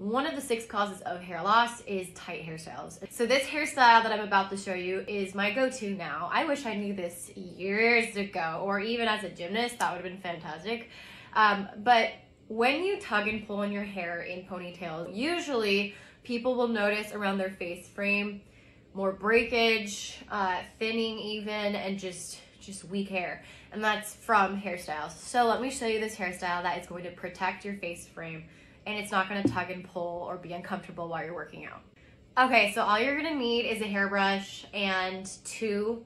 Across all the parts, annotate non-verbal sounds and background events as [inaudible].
One of the six causes of hair loss is tight hairstyles. So this hairstyle that I'm about to show you is my go-to now. I wish I knew this years ago, or even as a gymnast, that would have been fantastic. Um, but when you tug and pull on your hair in ponytails, usually people will notice around their face frame more breakage, uh, thinning even, and just just weak hair. And that's from hairstyles. So let me show you this hairstyle that is going to protect your face frame and it's not gonna tug and pull or be uncomfortable while you're working out. Okay, so all you're gonna need is a hairbrush and two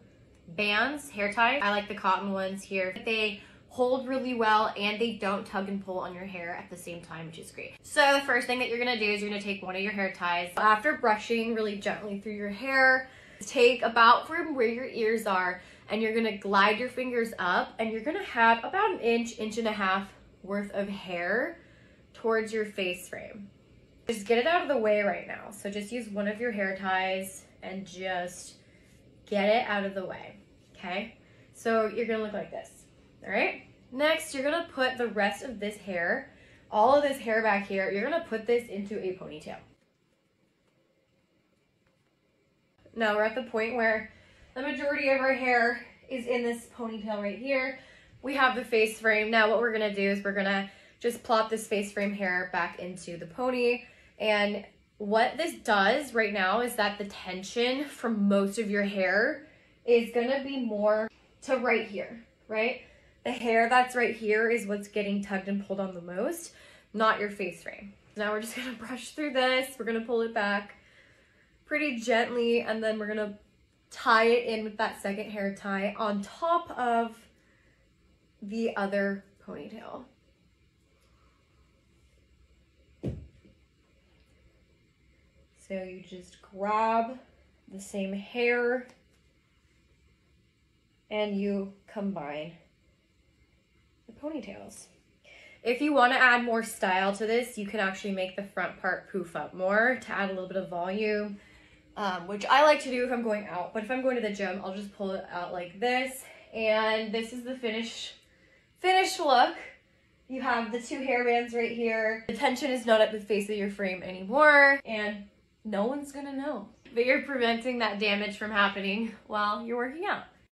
bands, hair ties. I like the cotton ones here. They hold really well and they don't tug and pull on your hair at the same time, which is great. So the first thing that you're gonna do is you're gonna take one of your hair ties. After brushing really gently through your hair, take about from where your ears are and you're gonna glide your fingers up and you're gonna have about an inch, inch and a half worth of hair towards your face frame. Just get it out of the way right now. So just use one of your hair ties and just get it out of the way, okay? So you're gonna look like this, all right? Next, you're gonna put the rest of this hair, all of this hair back here, you're gonna put this into a ponytail. Now we're at the point where the majority of our hair is in this ponytail right here. We have the face frame. Now what we're gonna do is we're gonna just plop this face frame hair back into the pony. And what this does right now is that the tension from most of your hair is gonna be more to right here, right? The hair that's right here is what's getting tugged and pulled on the most, not your face frame. Now we're just [laughs] gonna brush through this. We're gonna pull it back pretty gently and then we're gonna tie it in with that second hair tie on top of the other ponytail. So you just grab the same hair and you combine the ponytails. If you want to add more style to this, you can actually make the front part poof up more to add a little bit of volume, um, which I like to do if I'm going out. But if I'm going to the gym, I'll just pull it out like this. And this is the finished, finished look. You have the two hair bands right here. The tension is not at the face of your frame anymore. And no one's gonna know. But you're preventing that damage from happening while you're working out.